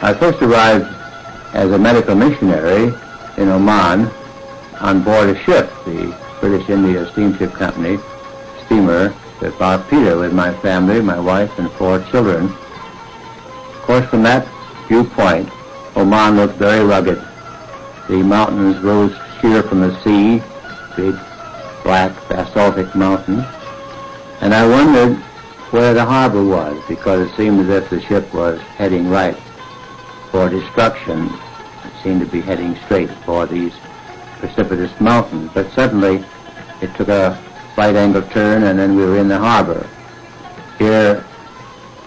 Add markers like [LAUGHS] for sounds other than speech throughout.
I first arrived as a medical missionary in Oman on board a ship, the British India Steamship Company steamer at Barpeta with my family, my wife, and four children. Of course, from that viewpoint, Oman looked very rugged. The mountains rose sheer from the sea, black, basaltic mountains. And I wondered where the harbor was, because it seemed as if the ship was heading right for destruction. It seemed to be heading straight for these precipitous mountains. But suddenly it took a right angle turn and then we were in the harbor. Here,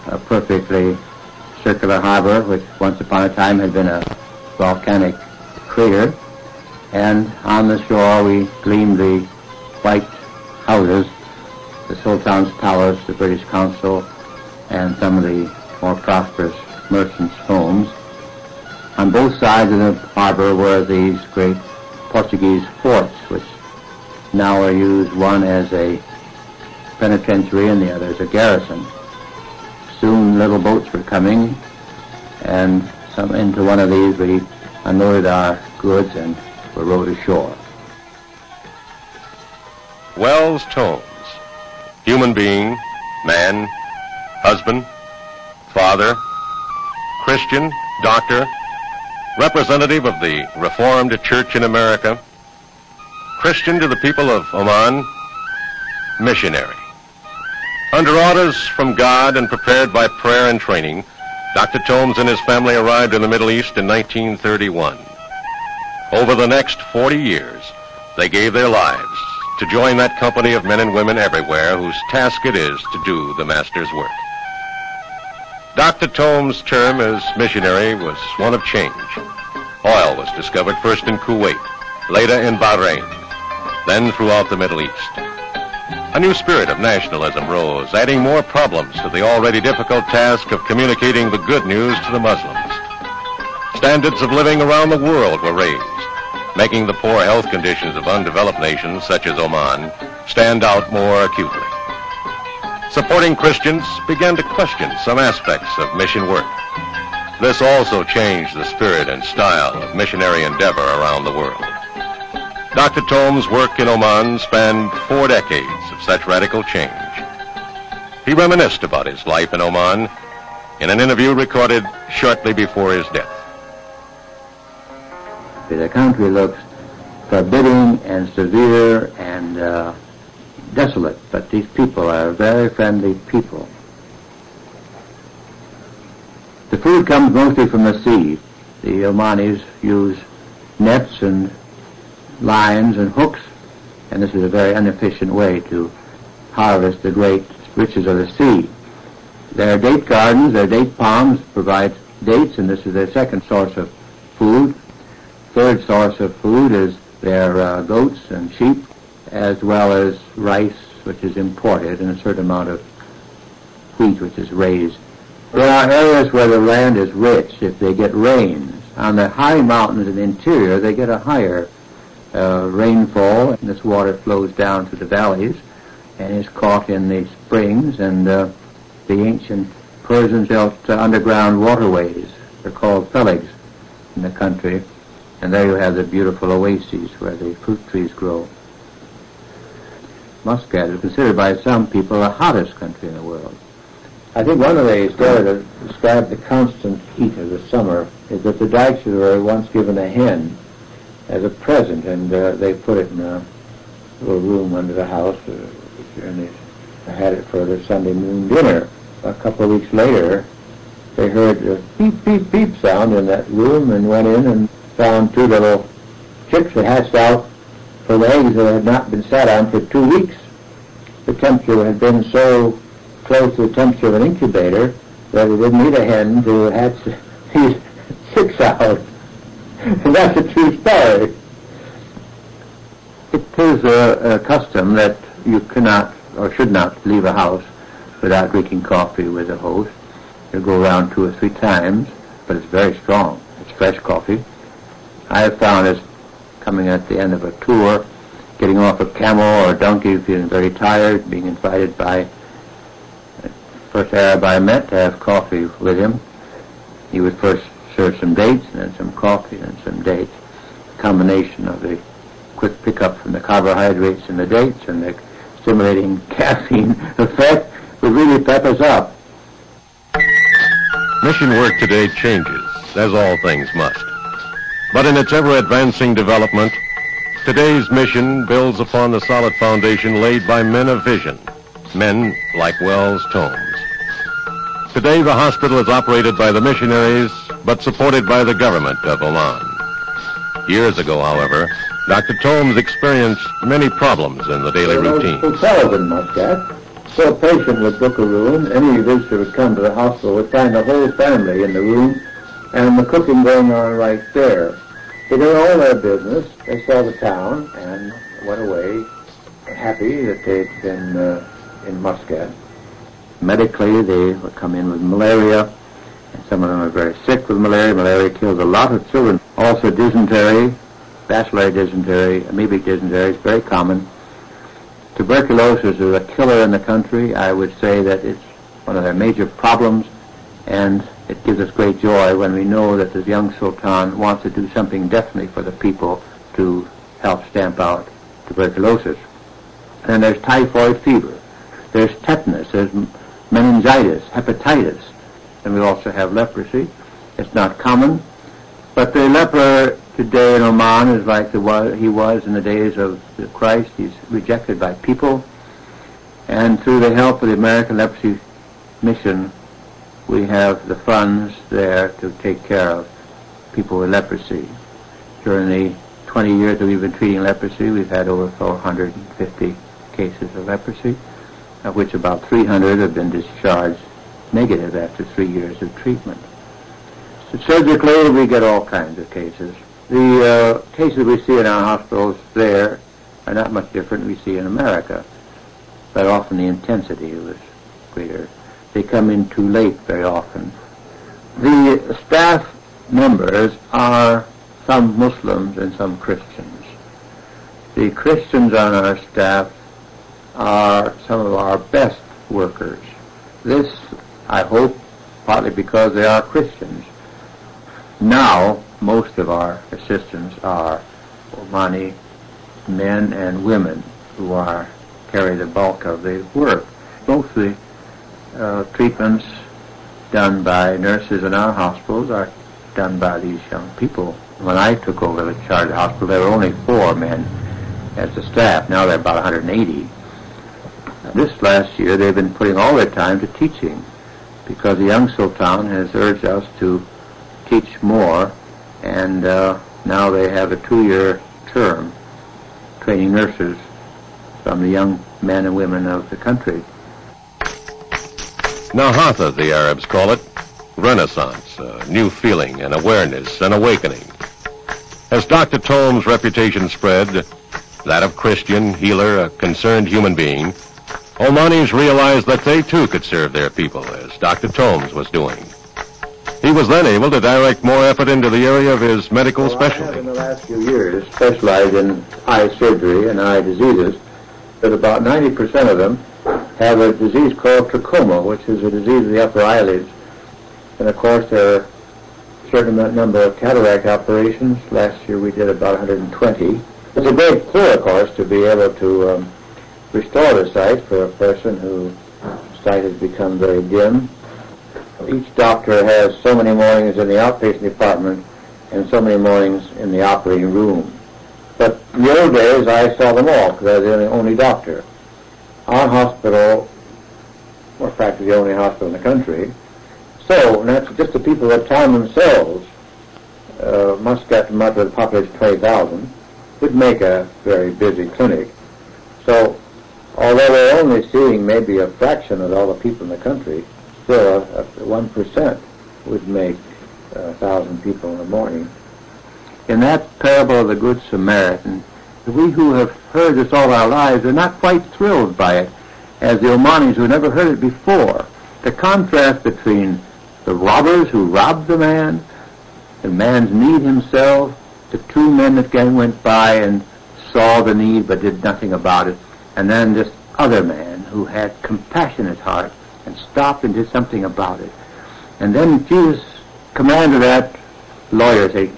a perfectly circular harbor, which once upon a time had been a volcanic crater. And on the shore we gleamed the white houses, the Sultan's Palace, the British Consul, and some of the more prosperous merchants' homes. On both sides of the harbor were these great Portuguese forts, which now are used one as a penitentiary and the other as a garrison. Soon little boats were coming, and some into one of these we unloaded our goods and were rowed ashore. Wells Thoms, human being, man, husband, father, Christian, doctor, representative of the Reformed Church in America, Christian to the people of Oman, missionary. Under orders from God and prepared by prayer and training, Dr. Thoms and his family arrived in the Middle East in 1931. Over the next 40 years, they gave their lives to join that company of men and women everywhere whose task it is to do the Master's work. Dr. Thoms' term as missionary was one of change. Oil was discovered first in Kuwait, later in Bahrain, then throughout the Middle East. A new spirit of nationalism rose, adding more problems to the already difficult task of communicating the good news to the Muslims. Standards of living around the world were raised, making the poor health conditions of undeveloped nations such as Oman stand out more acutely supporting Christians began to question some aspects of mission work. This also changed the spirit and style of missionary endeavor around the world. Dr. Thoms' work in Oman spanned four decades of such radical change. He reminisced about his life in Oman in an interview recorded shortly before his death. The country looks forbidding and severe and uh, desolate, but these people are very friendly people. The food comes mostly from the sea. The Omanis use nets and lines and hooks, and this is a very inefficient way to harvest the great riches of the sea. Their date gardens, their date palms provide dates, and this is their second source of food. Third source of food is their uh, goats and sheep as well as rice, which is imported, and a certain amount of wheat, which is raised. There are areas where the land is rich if they get rains. On the high mountains in the interior, they get a higher uh, rainfall, and this water flows down to the valleys and is caught in the springs, and uh, the ancient Persians built uh, underground waterways. They're called felegs in the country, and there you have the beautiful oases where the fruit trees grow. Muscat is considered by some people the hottest country in the world. I think one of the stories that describe the constant heat of the summer is that the Dykes were once given a hen as a present, and uh, they put it in a little room under the house, uh, and they had it for their Sunday noon dinner. A couple of weeks later, they heard a beep, beep, beep sound in that room and went in and found two little chicks that hatched out from eggs that had not been sat on for two weeks. The temperature had been so close to the temperature of an incubator that it didn't need a hen to hatch [LAUGHS] these chicks out. and that's a true story. It is a, a custom that you cannot or should not leave a house without drinking coffee with a host. You go around two or three times, but it's very strong. It's fresh coffee. I have found as coming at the end of a tour, getting off a camel or a donkey, feeling very tired, being invited by the first Arab I met to have coffee with him. He would first serve some dates and then some coffee and some dates. Combination of the quick pickup from the carbohydrates in the dates and the stimulating [LAUGHS] caffeine effect would really pep us up. Mission work today changes, as all things must. But in its ever-advancing development, today's mission builds upon the solid foundation laid by men of vision, men like Wells Thoms. Today, the hospital is operated by the missionaries, but supported by the government of Oman. Years ago, however, Dr. Thoms experienced many problems in the daily routine. Hotels in Muscat. So a patient would book a room. Any visitor would come to the hospital would find the whole family in the room and the cooking going on right there. They did all their business. They saw the town and went away happy that they'd been uh, in Muscat. Medically, they would come in with malaria, and some of them are very sick with malaria. Malaria kills a lot of children. Also dysentery, bacillary dysentery, amoebic dysentery is very common. Tuberculosis is a killer in the country. I would say that it's one of their major problems, and it gives us great joy when we know that the young Sultan wants to do something definitely for the people to help stamp out tuberculosis. And there's typhoid fever. There's tetanus. There's meningitis, hepatitis. And we also have leprosy. It's not common. But the leper today in Oman is like the he was in the days of Christ. He's rejected by people. And through the help of the American Leprosy Mission, we have the funds there to take care of people with leprosy. During the 20 years that we've been treating leprosy, we've had over 450 cases of leprosy, of which about 300 have been discharged negative after three years of treatment. So surgically, we get all kinds of cases. The uh, cases we see in our hospitals there are not much different than we see in America, but often the intensity was greater. They come in too late very often. The staff members are some Muslims and some Christians. The Christians on our staff are some of our best workers. This, I hope, partly because they are Christians. Now, most of our assistants are Omani men and women who are carry the bulk of the work. Mostly uh, treatments done by nurses in our hospitals are done by these young people. When I took over the charge hospital, there were only four men as the staff. Now there are about 180. This last year, they've been putting all their time to teaching because the young Sultan has urged us to teach more, and uh, now they have a two-year term training nurses from the young men and women of the country. Nahatha, the Arabs call it. Renaissance, a new feeling, an awareness, an awakening. As Dr. Thoms' reputation spread, that of Christian, healer, a concerned human being, Omanis realized that they too could serve their people, as Dr. Thoms was doing. He was then able to direct more effort into the area of his medical well, specialty. In the last few years specialized in eye surgery and eye diseases, but about 90% of them have a disease called trachoma, which is a disease of the upper eyelids. And of course, there are a certain number of cataract operations. Last year we did about 120. It's a great cure, of course, to be able to um, restore the sight for a person whose sight has become very dim. Each doctor has so many mornings in the outpatient department and so many mornings in the operating room. But in the old days, I saw them all because I was the only doctor. Our hospital, or fact, the only hospital in the country, so, that's just the people that town themselves, uh, Muscat Mud with population 20,000, would make a very busy clinic. So, although we're only seeing maybe a fraction of all the people in the country, still a, a 1% would make a thousand people in the morning. In that parable of the Good Samaritan, we who have heard this all our lives are not quite thrilled by it, as the Omanis who never heard it before. The contrast between the robbers who robbed the man, the man's need himself, the two men that went by and saw the need but did nothing about it. And then this other man who had compassionate heart and stopped and did something about it. And then Jesus commanded that lawyer, say,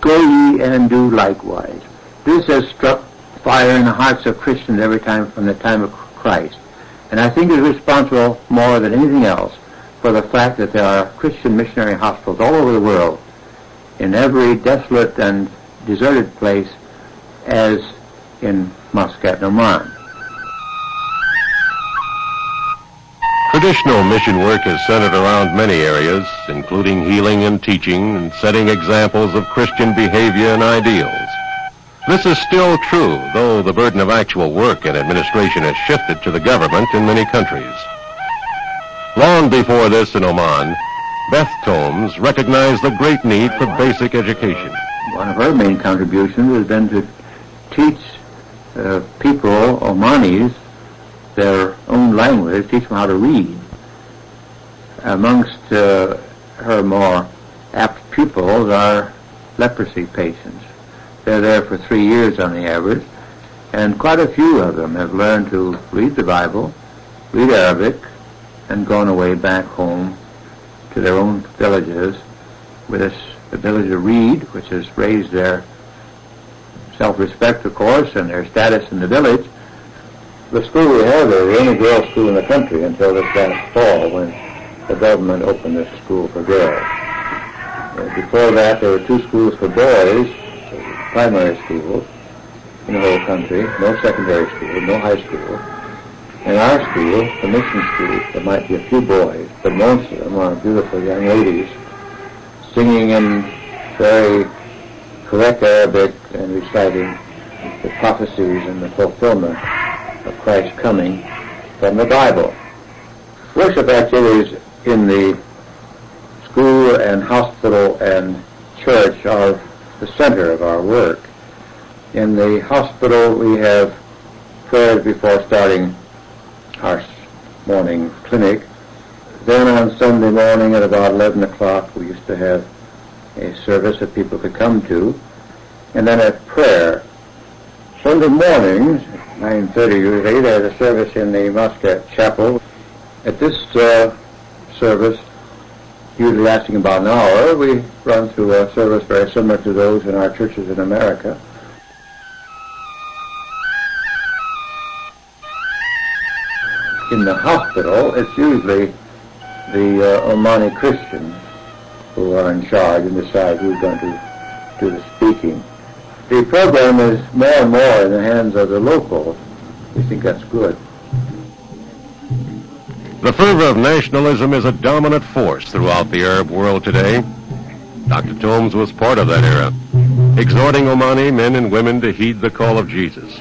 Go ye and do likewise. This has struck fire in the hearts of Christians every time from the time of Christ. And I think is responsible more than anything else for the fact that there are Christian missionary hospitals all over the world, in every desolate and deserted place, as in Muscat, Oman. Traditional mission work is centered around many areas, including healing and teaching and setting examples of Christian behavior and ideals. This is still true, though the burden of actual work and administration has shifted to the government in many countries. Long before this in Oman, Beth Thoms recognized the great need for basic education. One of her main contributions has been to teach uh, people, Omanis, their own language, teach them how to read. Amongst uh, her more apt pupils are leprosy patients. They're there for three years on the average, and quite a few of them have learned to read the Bible, read Arabic, and gone away back home to their own villages with this ability to read, which has raised their self-respect, of course, and their status in the village, the school we have there, the only girls' school in the country until this last fall when the government opened this school for girls. Uh, before that, there were two schools for boys, primary schools in the whole country, no secondary school, no high school. In our school, the mission school, there might be a few boys, but most of them are beautiful young ladies singing in very correct Arabic and reciting the prophecies and the fulfillment of Christ's coming from the Bible. Worship activities in the school and hospital and church are the center of our work. In the hospital we have prayers before starting our morning clinic. Then on Sunday morning at about 11 o'clock we used to have a service that people could come to. And then at prayer. Sunday mornings 9.30 usually, there's a service in the Muscat Chapel. At this uh, service, usually lasting about an hour, we run through a service very similar to those in our churches in America. In the hospital, it's usually the uh, Omani Christians who are in charge and decide who's going to do the speaking the program is more and more in the hands of the locals. We think that's good. The fervor of nationalism is a dominant force throughout the Arab world today. Dr. Thoms was part of that era, exhorting Omani men and women to heed the call of Jesus,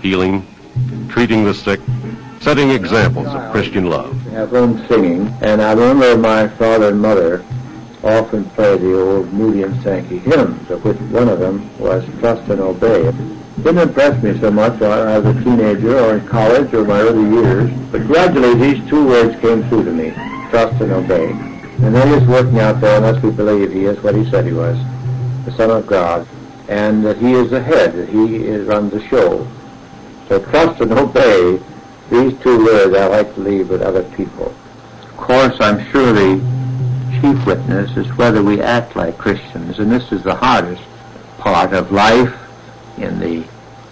healing, treating the sick, setting examples of Christian love. Have home singing, and I remember my father and mother often play the old Moody and Sankey hymns, of which one of them was Trust and Obey. It didn't impress me so much uh, I was a teenager or in college or my early years, but gradually these two words came through to me, trust and obey. And then he's working out there unless we believe he is what he said he was, the Son of God, and that he is the head, that he is, runs the show. So trust and obey, these two words I like to leave with other people. Of course, I'm sure the chief witness is whether we act like Christians, and this is the hardest part of life in the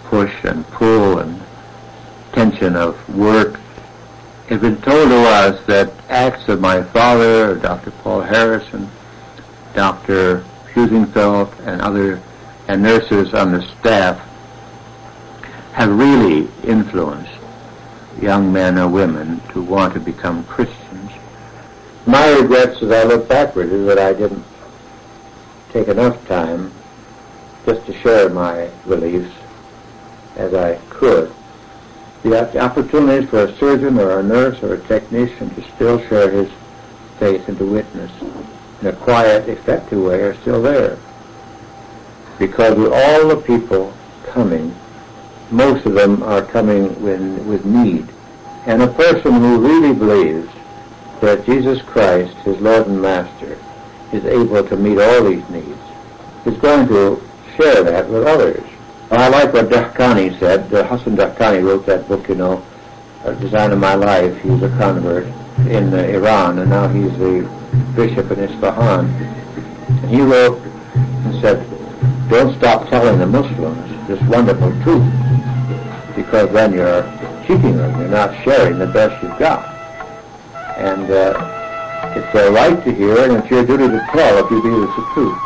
push and pull and tension of work. It's been told to us that acts of my father, Dr. Paul Harrison, Dr. Husenfeld, and other and nurses on the staff have really influenced young men or women to want to become Christians. My regrets as I look backward is that I didn't take enough time just to share my beliefs as I could. The opportunities for a surgeon or a nurse or a technician to still share his faith and to witness in a quiet, effective way are still there. Because with all the people coming, most of them are coming with, with need. And a person who really believes that Jesus Christ, his Lord and Master, is able to meet all these needs, is going to share that with others. I like what Dehqani said. Uh, Hassan Dehqani wrote that book, you know, Design of My Life. He was a convert in uh, Iran, and now he's the bishop in Isfahan. And he wrote and said, don't stop telling the Muslims this wonderful truth, because then you're cheating them. You're not sharing the best you've got. And uh, it's their right to hear, and it's your duty to tell if you believe it's the truth.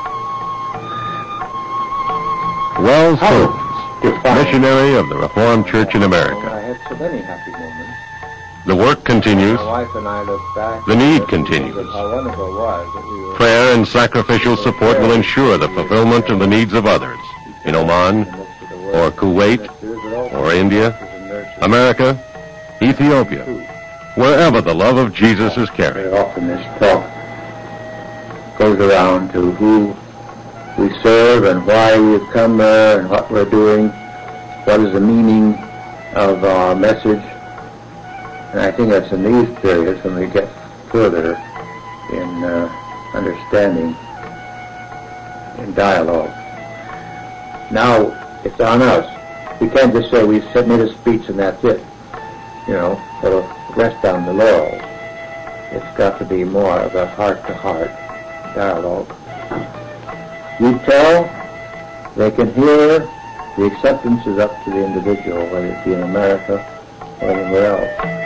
Wells Thoms, missionary of the Reformed Church in I America. had so many happy moments. The work continues. My wife and I look back. The need continues. How wonderful it was that we were Prayer and sacrificial support will ensure the fulfillment of the needs of others in Oman, or Kuwait, or India, America, Ethiopia, wherever the love of Jesus is carried. Very often this talk goes around to who we serve and why we've come there and what we're doing, what is the meaning of our message. And I think that's in these periods when we get further in uh, understanding, in dialogue. Now it's on us. We can't just say we made a speech and that's it. You know, rest on the laurels. It's got to be more of a heart-to-heart dialogue. You tell, they can hear, the acceptance is up to the individual, whether it be in America or anywhere else.